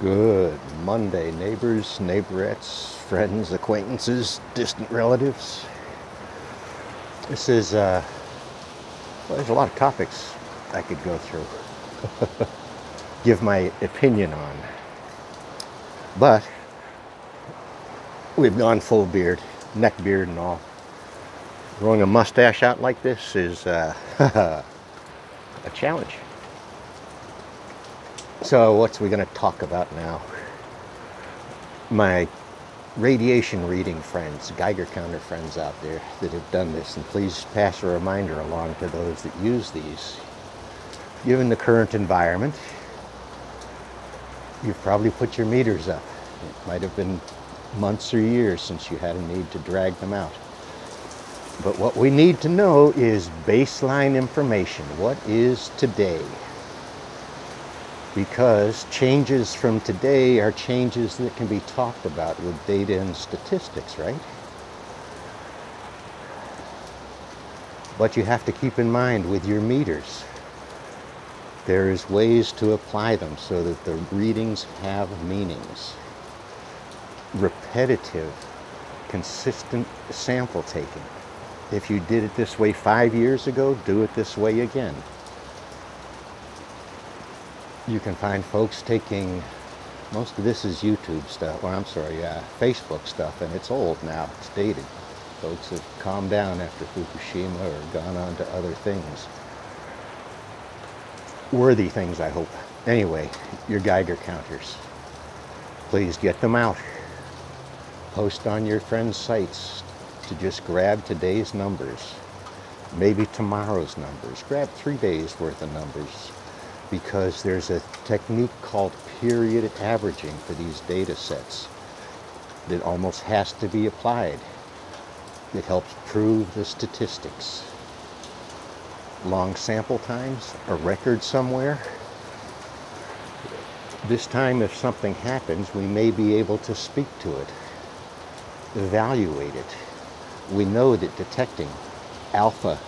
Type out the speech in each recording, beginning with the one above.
Good Monday, neighbors, neighborettes, friends, acquaintances, distant relatives. This is, uh, well, there's a lot of topics I could go through, give my opinion on. But we've gone full beard, neck beard and all. Growing a mustache out like this is uh, a challenge. So what's we going to talk about now? My radiation reading friends, Geiger counter friends out there that have done this, and please pass a reminder along to those that use these. Given the current environment, you've probably put your meters up. It might have been months or years since you had a need to drag them out. But what we need to know is baseline information. What is today? Because changes from today are changes that can be talked about with data and statistics, right? But you have to keep in mind with your meters, there's ways to apply them so that the readings have meanings. Repetitive, consistent sample taking if you did it this way five years ago, do it this way again. You can find folks taking, most of this is YouTube stuff, or I'm sorry, uh, Facebook stuff, and it's old now, it's dated. Folks have calmed down after Fukushima or gone on to other things. Worthy things, I hope. Anyway, your Geiger counters. Please get them out. Post on your friends' sites to just grab today's numbers, maybe tomorrow's numbers, grab three days worth of numbers, because there's a technique called period averaging for these data sets that almost has to be applied. It helps prove the statistics. Long sample times, a record somewhere. This time, if something happens, we may be able to speak to it, evaluate it, we know that detecting alpha,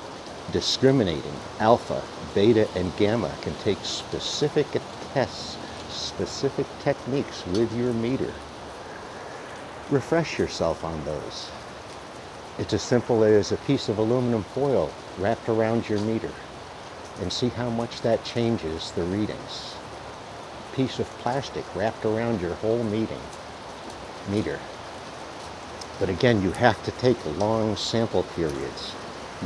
discriminating alpha, beta, and gamma can take specific tests, specific techniques with your meter. Refresh yourself on those. It's as simple as a piece of aluminum foil wrapped around your meter and see how much that changes the readings. Piece of plastic wrapped around your whole meeting, meter but again, you have to take long sample periods.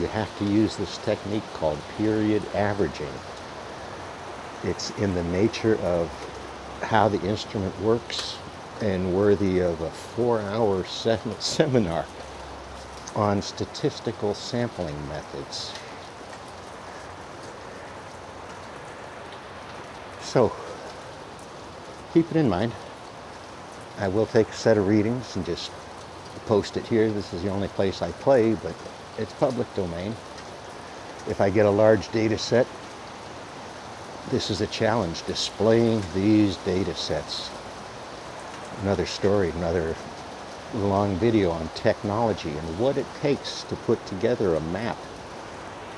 You have to use this technique called period averaging. It's in the nature of how the instrument works and worthy of a four-hour seminar on statistical sampling methods. So, keep it in mind. I will take a set of readings and just post it here. This is the only place I play, but it's public domain. If I get a large data set, this is a challenge, displaying these data sets. Another story, another long video on technology and what it takes to put together a map,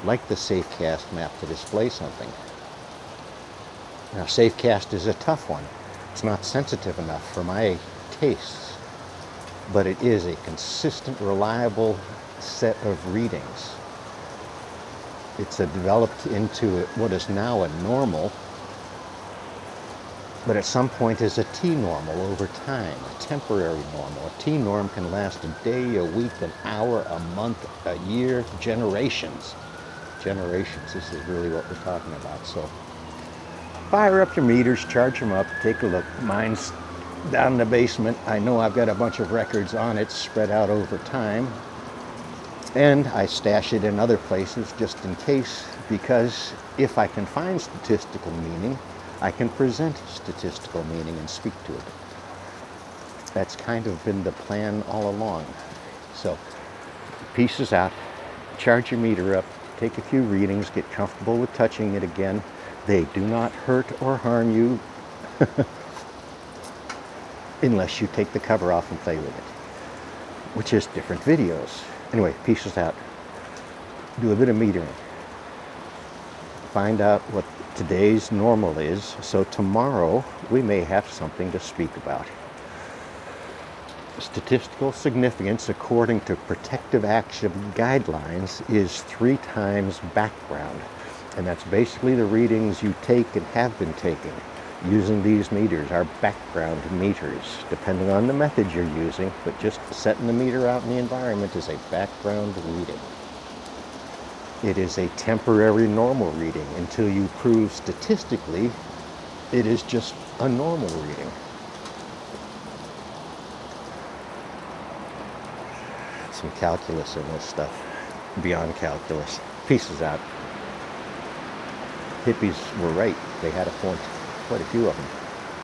like the Safecast map to display something. Now, Safecast is a tough one. It's not sensitive enough for my tastes but it is a consistent, reliable set of readings. It's developed into what is now a normal, but at some point is a T-normal over time, a temporary normal. A T-norm can last a day, a week, an hour, a month, a year, generations. Generations, this is really what we're talking about. So fire up your meters, charge them up, take a look. Mine's down in the basement. I know I've got a bunch of records on it spread out over time. And I stash it in other places just in case, because if I can find statistical meaning, I can present statistical meaning and speak to it. That's kind of been the plan all along. So, pieces out, charge your meter up, take a few readings, get comfortable with touching it again. They do not hurt or harm you. unless you take the cover off and play with it, which is different videos. Anyway, pieces out. Do a bit of metering. find out what today's normal is, so tomorrow we may have something to speak about. Statistical significance, according to protective action guidelines, is three times background. And that's basically the readings you take and have been taking using these meters, our background meters, depending on the method you're using, but just setting the meter out in the environment is a background reading. It is a temporary normal reading until you prove statistically it is just a normal reading. Some calculus in this stuff, beyond calculus. Pieces out. Hippies were right. They had a point. Quite a few of them.